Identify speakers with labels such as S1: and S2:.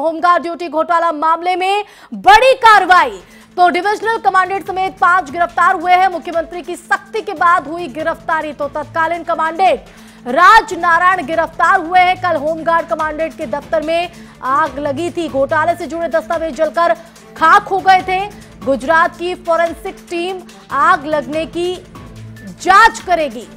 S1: Home guard duty घोटाला मामले में बड़ी कार्रवाई। तो डिविजनल कमांडेंट समेत पाँच गिरफ़्तार हुए हैं। मुख्यमंत्री की सख्ती के बाद हुई गिरफ्तारी। तो तत्कालीन कमांडेंट राज नारायण गिरफ़्तार हुए हैं। कल होमगार्ड कमांडेंट के दफ्तर में आग लगी थी। घोटाले से जुड़े दस्तावेज़ जलकर खाक हो गए थे। गुजरात की फोरेंसिक टीम आग लगने की जाँच करेगी।